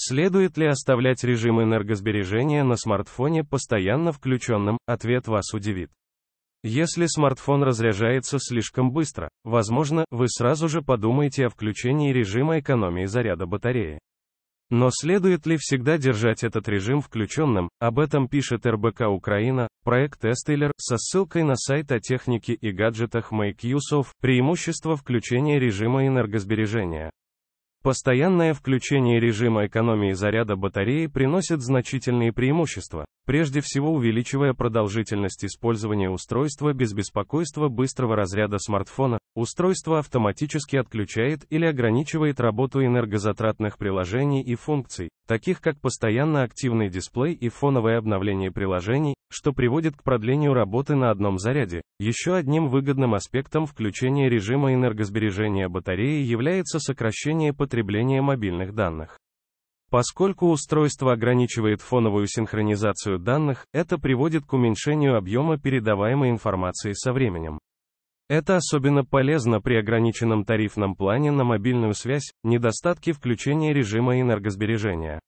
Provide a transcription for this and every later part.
Следует ли оставлять режим энергосбережения на смартфоне постоянно включенным? Ответ вас удивит. Если смартфон разряжается слишком быстро, возможно, вы сразу же подумаете о включении режима экономии заряда батареи. Но следует ли всегда держать этот режим включенным, об этом пишет РБК Украина, проект Тестейлер, со ссылкой на сайт о технике и гаджетах Make Use of, преимущество включения режима энергосбережения. Постоянное включение режима экономии заряда батареи приносит значительные преимущества, прежде всего увеличивая продолжительность использования устройства без беспокойства быстрого разряда смартфона. Устройство автоматически отключает или ограничивает работу энергозатратных приложений и функций, таких как постоянно активный дисплей и фоновое обновление приложений, что приводит к продлению работы на одном заряде. Еще одним выгодным аспектом включения режима энергосбережения батареи является сокращение потребления мобильных данных. Поскольку устройство ограничивает фоновую синхронизацию данных, это приводит к уменьшению объема передаваемой информации со временем. Это особенно полезно при ограниченном тарифном плане на мобильную связь, недостатки включения режима энергосбережения.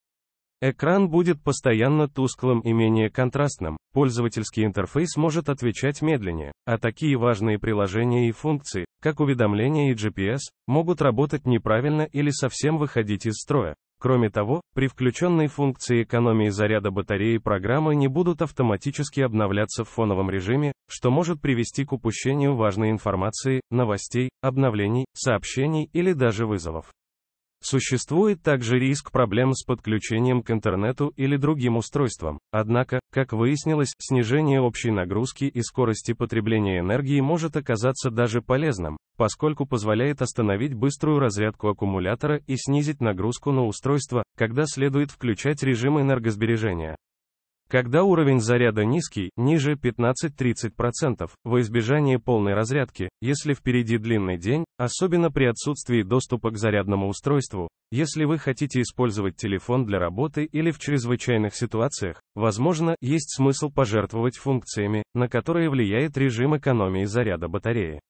Экран будет постоянно тусклым и менее контрастным, пользовательский интерфейс может отвечать медленнее, а такие важные приложения и функции, как уведомления и GPS, могут работать неправильно или совсем выходить из строя. Кроме того, при включенной функции экономии заряда батареи программы не будут автоматически обновляться в фоновом режиме, что может привести к упущению важной информации, новостей, обновлений, сообщений или даже вызовов. Существует также риск проблем с подключением к интернету или другим устройствам. Однако, как выяснилось, снижение общей нагрузки и скорости потребления энергии может оказаться даже полезным, поскольку позволяет остановить быструю разрядку аккумулятора и снизить нагрузку на устройство, когда следует включать режим энергосбережения. Когда уровень заряда низкий, ниже 15-30%, во избежание полной разрядки, если впереди длинный день, особенно при отсутствии доступа к зарядному устройству, если вы хотите использовать телефон для работы или в чрезвычайных ситуациях, возможно, есть смысл пожертвовать функциями, на которые влияет режим экономии заряда батареи.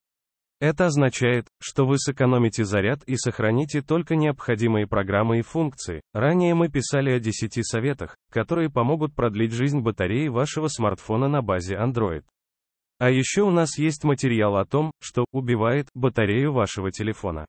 Это означает, что вы сэкономите заряд и сохраните только необходимые программы и функции. Ранее мы писали о 10 советах, которые помогут продлить жизнь батареи вашего смартфона на базе Android. А еще у нас есть материал о том, что убивает батарею вашего телефона.